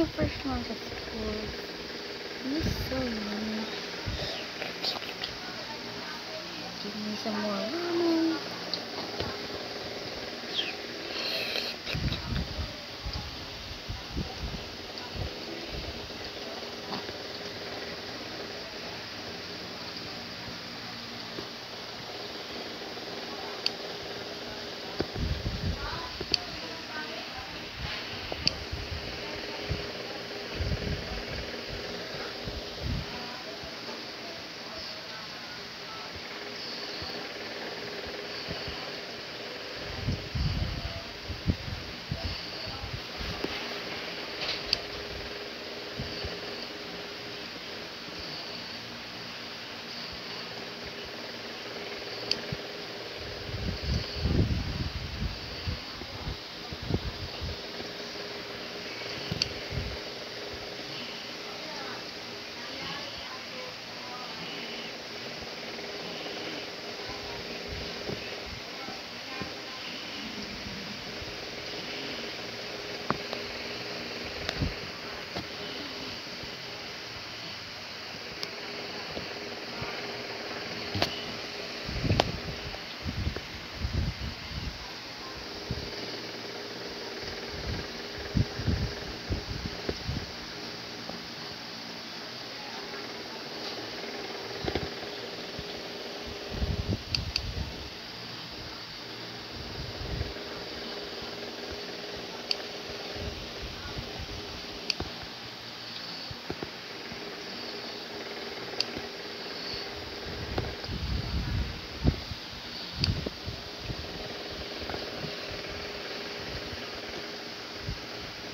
my first one to school. He's so young. Give me some more ramen.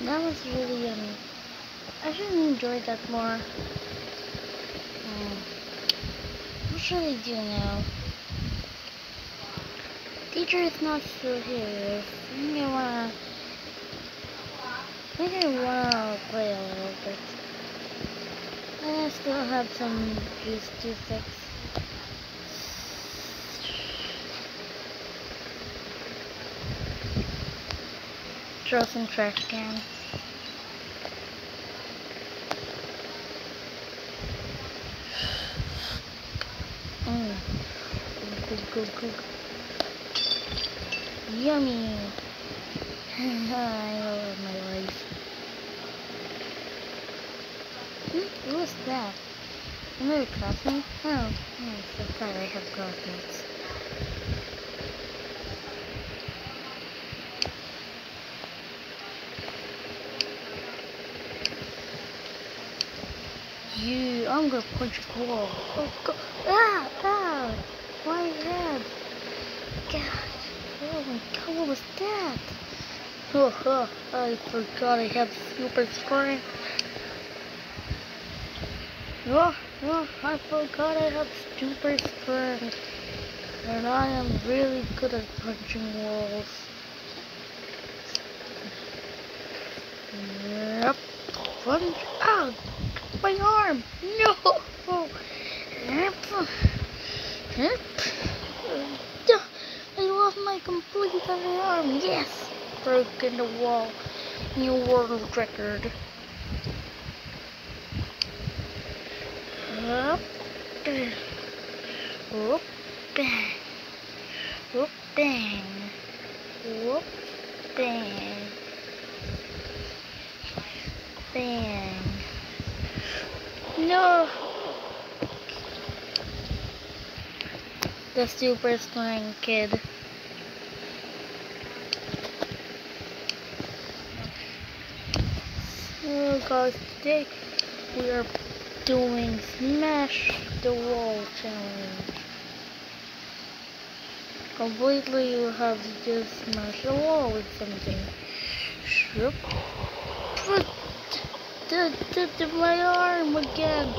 That was really yummy. I should have enjoyed that more. Hmm. What should I do now? Teacher is not still here. I think I wanna. I think I wanna play a little bit. I still have some juice to fix. Throw some trash can. Mm. Good, good. Yummy. I love my life. Hmm, who was that? Another classmate? Oh, yes, I thought I have classmates. You, I'm gonna punch a wall. Oh, go. Ah, ah, my head. God, oh my God, what was that? Oh, oh, I forgot I have super strength. Uh-huh. Oh, oh, I forgot I have super strength. And I am really good at punching walls. Yep. Punch out. My arm. No. Yep. Yep. I lost my other arm. Yes. Broken the wall. New world record. Up. Whoop. Bang. Whoop. Bang. Whoop. Bang. Bang. No. The super strong kid. Guys, today we are doing Smash the Wall challenge. Completely you have to just smash the wall with something. The, the, the, my arm again.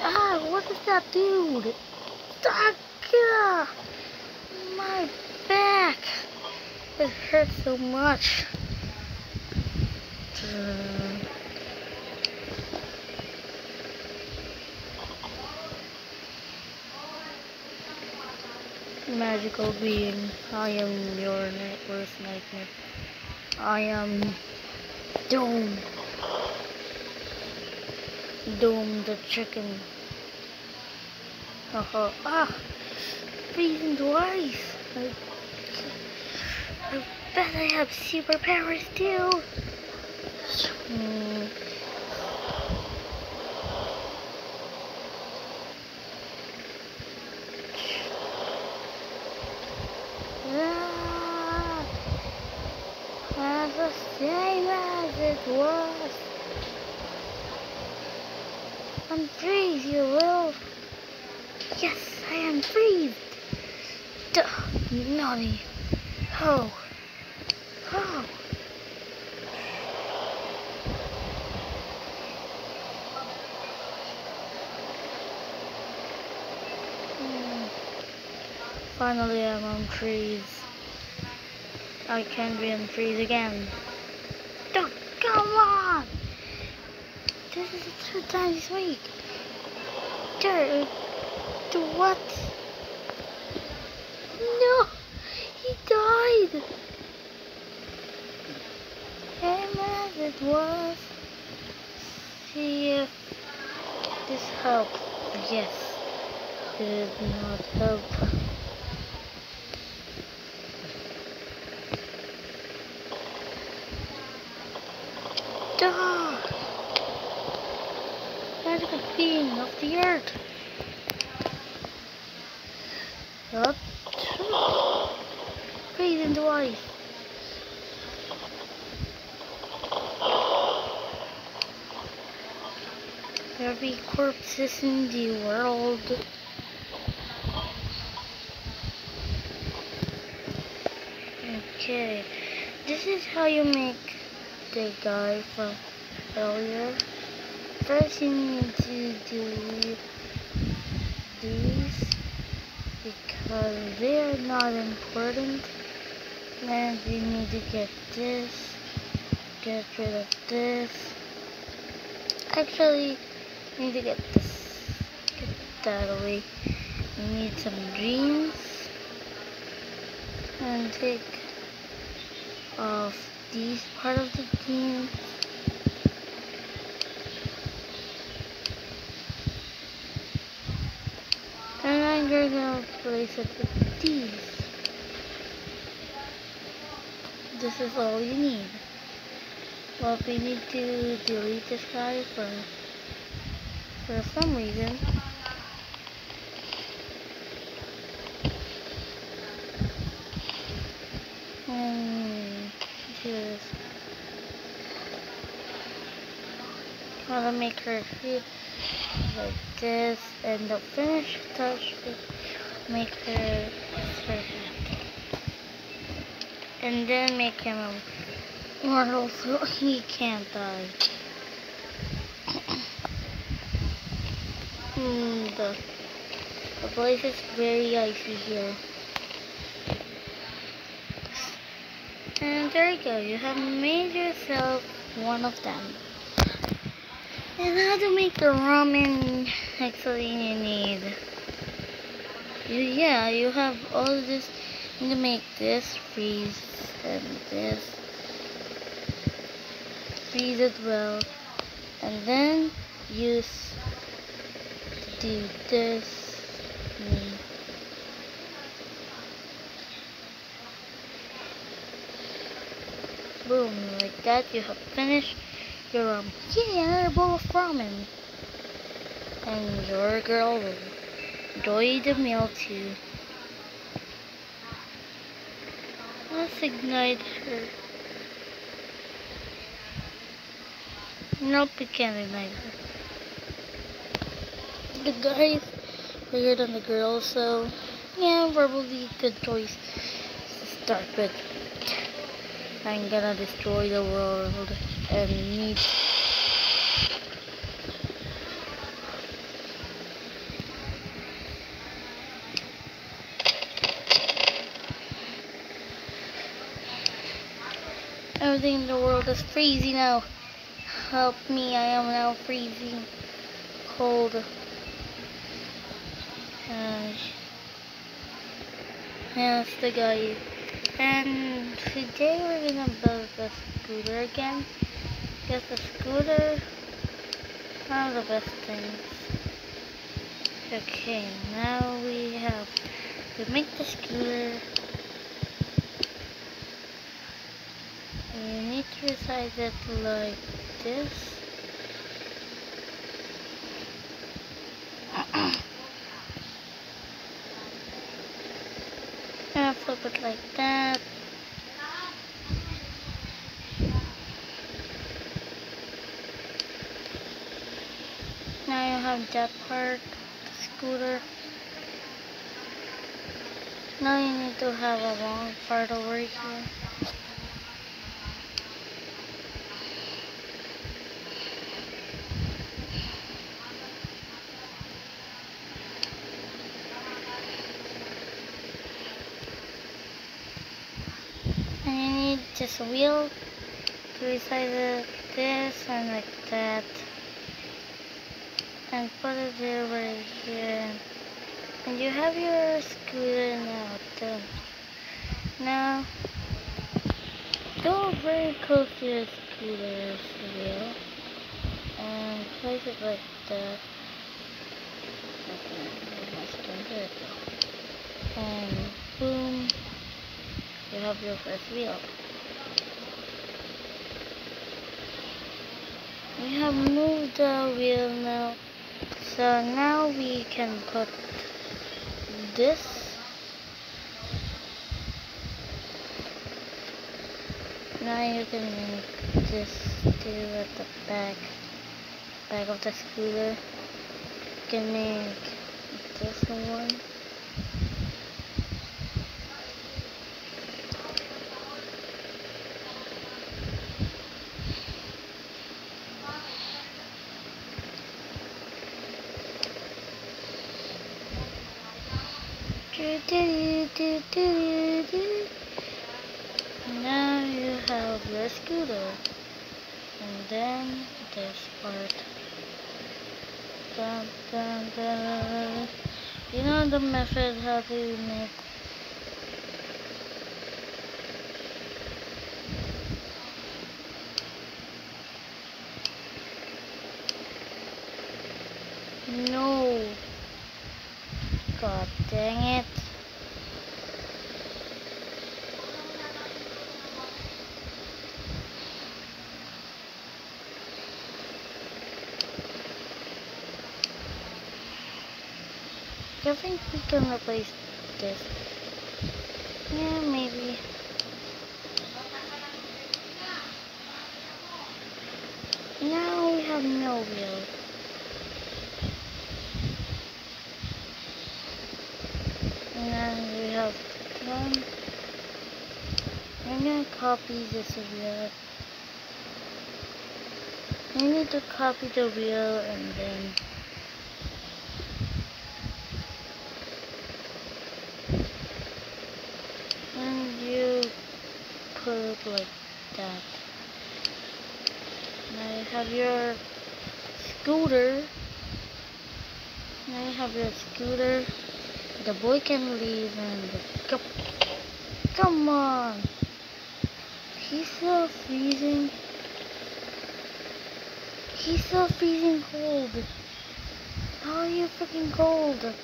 Ah, what does that dude? My back. It hurts so much. Magical being, I am your worst nightmare. I am Doom. Doom the chicken. Uh-huh. Ah! Freezing twice! I, I bet I have superpowers too! Hmm. Ah, as the same as it was. Unfreeze, you will. Yes, I am freezed. Duh, naughty. Oh. Oh. Hmm. Finally, I'm on freeze. I can be on freeze again. Duh, come on! This times time week. Dude, to what? No, he died. Same as it was. See if this helps. Yes, did not help. Duh! Magical earth. Up. Freeze into ice. There be corpses in the world. Okay, this is how you make the guy from earlier. First you need to delete these because they are not important. And you need to get this, get rid of this. Actually, you need to get this, get that away. You need some dreams and take off these part of the dreams. I'm gonna replace it with these. This is all you need. Well, we need to delete this guy for for some reason. And just to make her feel like this, and the finish touch will make her her. And then make him immortal so he can't die. Hmm, the, the place is very icy here. And there you go, you have made yourself one of them. And how to make the ramen actually you need. You, yeah you have all this you need to make this freeze and this. Freeze as well. And then use do this. Boom like that you have finished your um bowl of ramen. And your girl will enjoy the meal too. Let's ignite her. Nope we can't ignite her. The guy's bigger than the girl so yeah probably a good choice to start with. I'm gonna destroy the world and need Everything in the world is freezing now. Help me, I am now freezing cold. And that's the guy. And today we're gonna build the scooter again. Get the scooter One of the best things. Okay, now we have to make the scooter. You need to resize it like this. and flip it like that. Now you have that part, scooter. Now you need to have a long part over here. And you need just a wheel to resize it this and like that. And put it over here. And you have your scooter now. Now, go very close to your scooter's wheel. And place it like that. And boom you have your first wheel. We have moved the wheel now, so now we can put this. Now you can this do at the back back of the scooter. You can make this one Now you have your scooter. And then this part. Dun, dun, dun. The method how to make No. God dang it. Think we can replace this. Yeah, maybe. Now we have no wheel. And then we have one. I'm gonna copy this wheel. I need to copy the wheel and then and you it like that. Now you have your scooter. Now you have your scooter. The boy can leave and go. Come on. He's so freezing. He's so freezing cold. Oh, How are you freaking cold?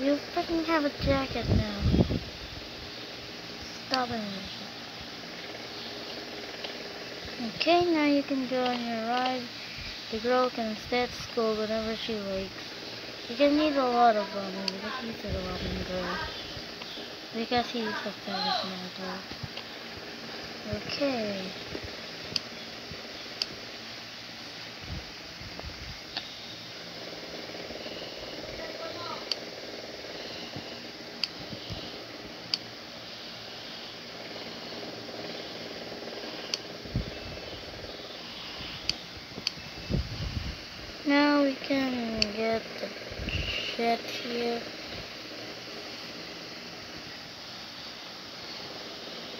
You freaking have a jacket now. Stop it. Okay, now you can go on your ride. The girl can stay at school whenever she likes. You can need a lot of ramen because he's a ramen girl. Because he's a famous man Okay. Now we can get the jet here.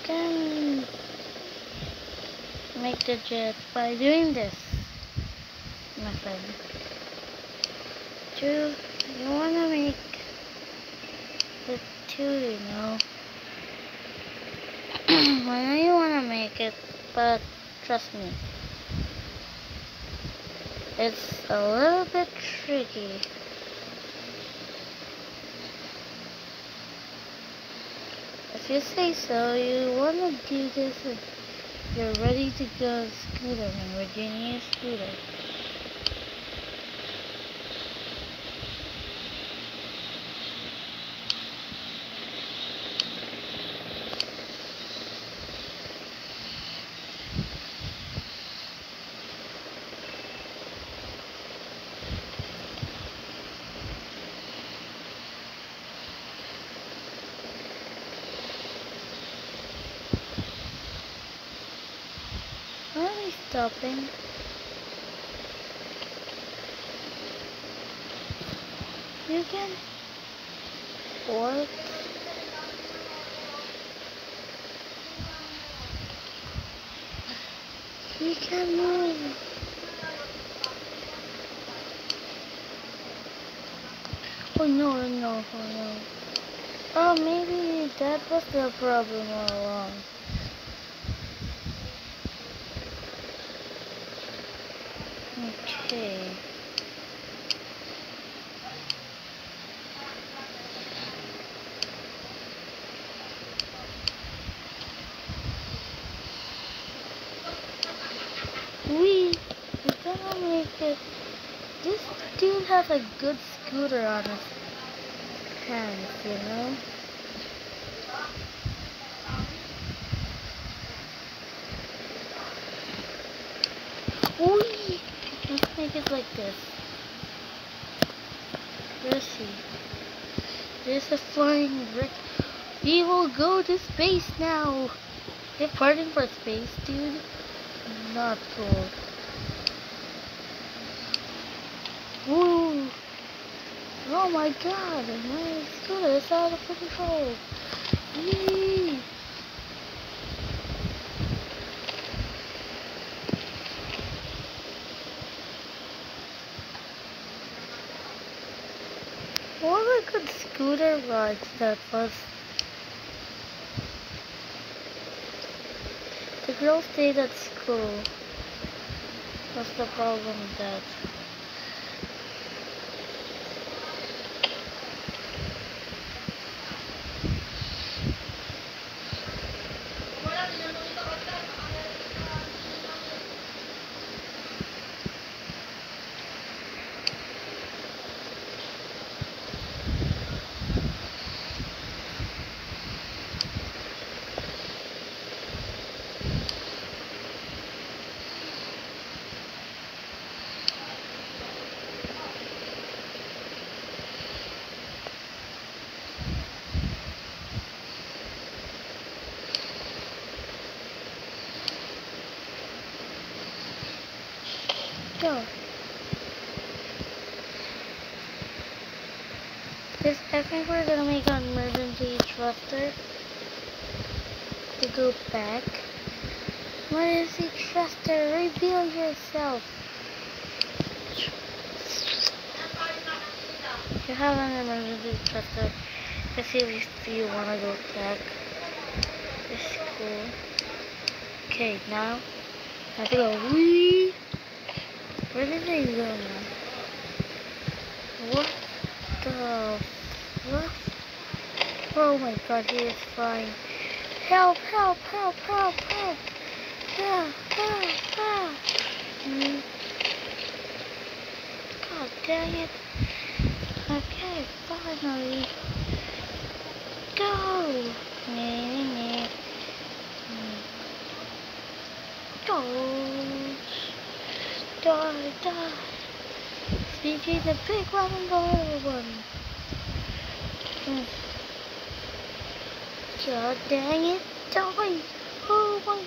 Can make the jet by doing this method. Two, you wanna make the two, you know. I know you wanna make it, but trust me. It's a little bit tricky. If you say so, you want to do this and you're ready to go scooter in Virginia Scooter. Why are stopping? You can what? You can move. Oh no, no, oh no. Oh, maybe that was the problem all along. Okay. We, we're gonna make it. This dude has a good scooter on his hands, you know? Whee! Let's make it like this. Let's see. There's a flying brick. We will go to space now. Departing for space, dude. Not cool. Woo! Oh my god, my scooter is out of control. Yee! What a good ride that was. The girl stayed at school. What's the problem with that? This, I think we're gonna make an emergency thruster to go back. What is Emergency thruster, reveal yourself. You have an emergency thruster. Let's see if you wanna go back. It's cool. Okay, now I have to go. Wee. Where did they go now? What the fuck? Oh my god, he is flying. Help, help, help, help, help. Yeah, yeah, yeah. Mm. God dang it. Okay, finally. Go. Nee, nee. Mm. Go. Die, die. Speaking the big one and the little one. God dang it. Die. Oh my.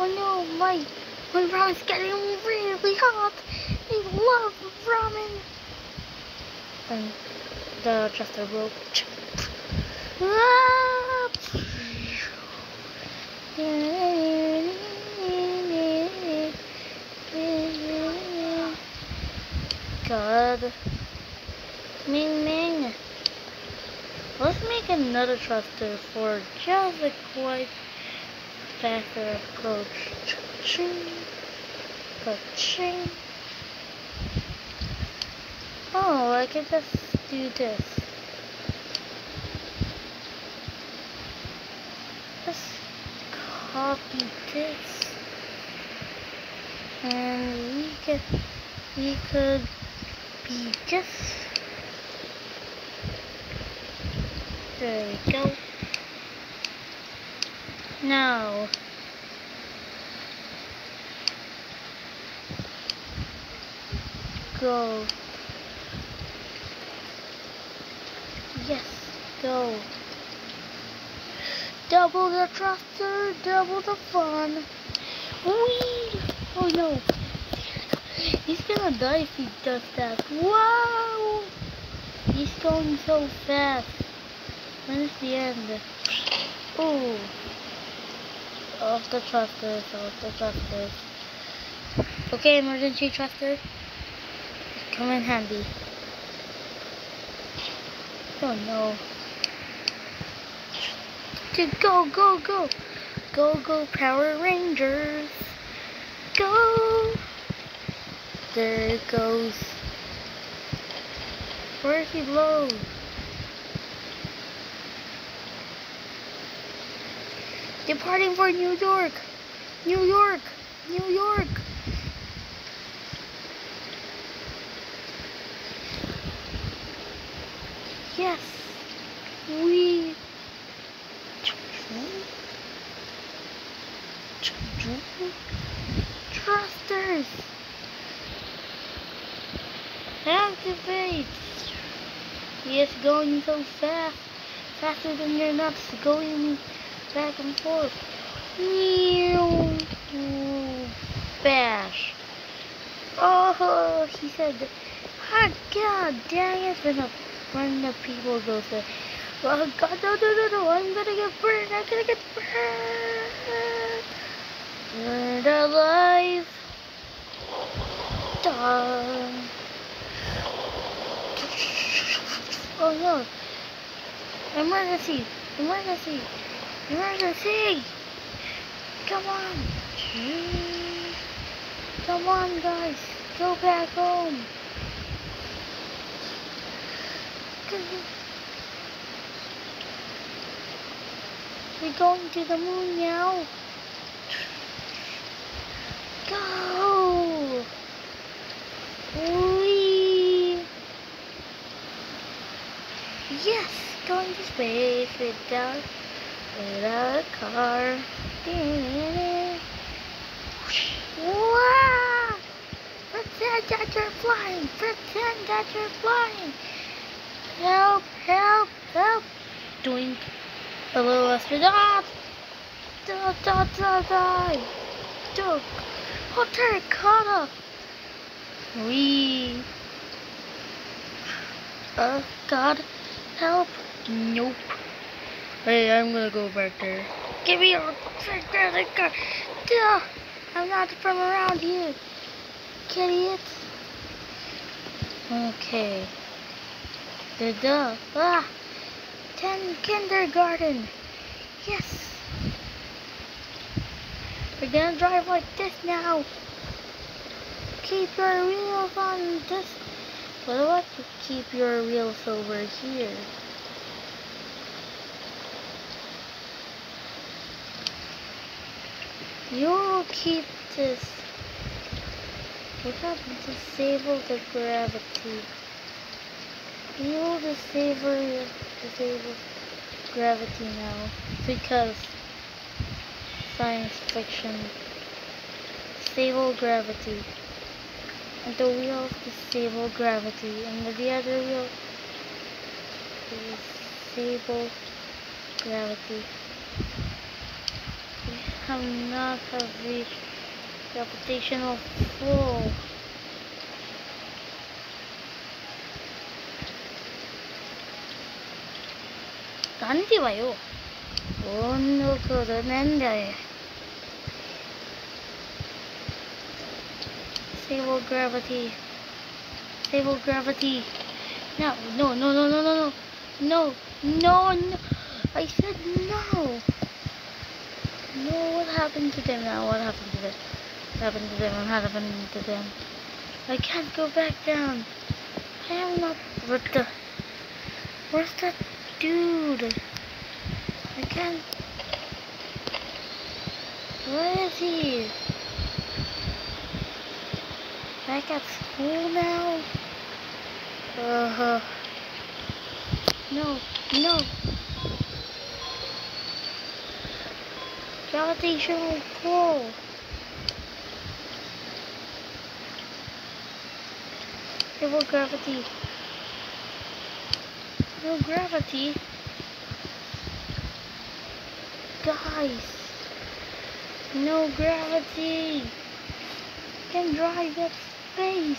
Oh no, my, my ramen's getting really hot. I love ramen. And the chester broke. Ah! God. Ming Ming. Make another thruster for just a quite faster approach. Ching. Ka-ching. Oh, I can just do this. Just copy this. And we could, we could be just, there we go. Now, go. Yes, go. Double the thruster, double the fun. Whee! Oh no. He's gonna die if he does that. Wow! He's going so fast. When is the end? Oh. Off the thrusters, off the thrusters. Okay, emergency thruster. Come in handy. Oh no. Go, go, go. Go, go, Power Rangers. Go. There it goes. Where's he blow? Departing for New York. New York. New York. Yes. We. Thrusters. Activate. He is going so fast. Faster than your nuts. Going back and forth. Bash. Oh, he said, oh, God dang it, when the, when the people go say, oh God, no, no, no, no, I'm gonna get burned, I'm gonna get burned. Burned alive. Done. Oh no. Emergency. Emergency. Emergency. Come on. Come on, guys. Go back home. We're going to the moon now. Go. Wee. Yes, going to space without, without a car. Wow! Pretend that you're flying! Pretend that you're flying! Help! Help! Help! Doing a little astronaut! Da da da da! Duck! Oh, terracotta! We. Uh, God, help! Nope. Hey, I'm gonna go back there. Give me your credit card. Duh! I'm not from around here. Idiot. Okay. The duh. Ah! Ten kindergarten. Yes. We're gonna drive like this now. Keep your wheels on this. What about you keep your wheels over here? You'll keep this. What happened? Disable the gravity. You'll disable disable gravity now because science fiction. Disable gravity. And the wheels disable gravity. And the other wheel disable gravity We have not have reached gravitational pull. 난디 와요. 어느 그러는데. Stable gravity. Stable gravity. No, no, no, no, no, no, no. No, no, no. I said no. No, what happened to them now? What happened to them? happened to them? What happened to them? I can't go back down. I am not. What the? Where's that dude? I can't. Where is he? Back at school now? Uh huh. No, no, Gravitational pull. There gravity. No gravity. Guys. No gravity. Can drive at space.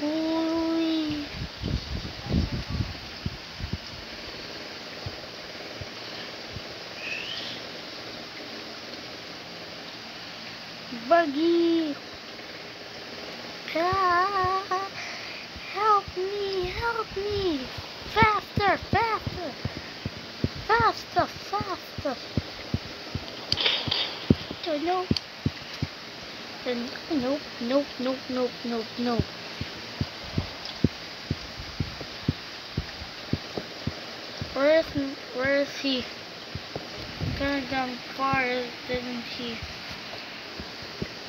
Holy. Buggy. Ah, help me, help me. Faster, faster. Faster, faster. Oh, no. Nope, nope, nope, nope, nope, nope. Where is, where is he? Going down far, didn't he?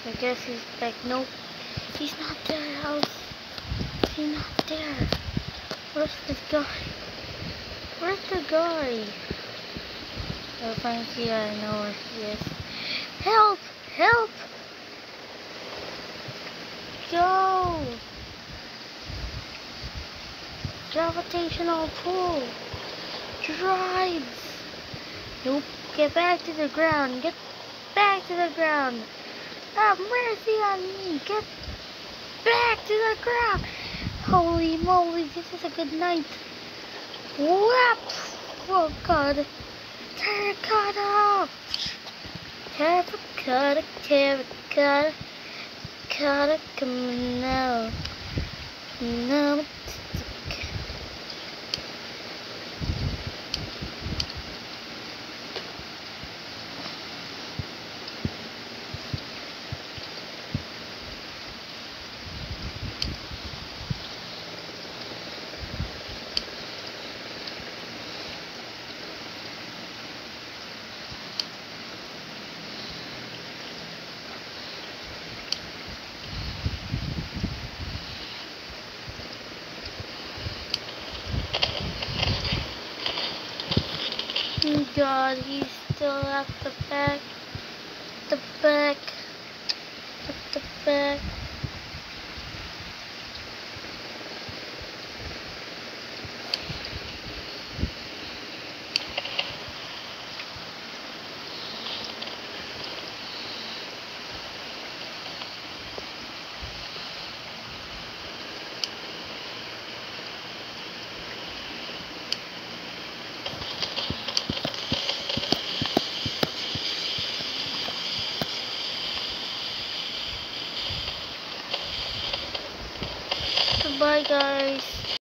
I guess he's back. Nope. He's not there, House. He's not there. Where's the guy? Where's the guy? Oh, Frankie, I know where he is. Help! Help! Go! Gravitational pull. Drives. Nope. Get back to the ground. Get back to the ground. Um, Have mercy on me. Get back to the ground. Holy moly, this is a good night. Whoops. Oh god. Terracotta. Terracotta, terracotta. Terracotta, now. No. Oh god, he's still at the back.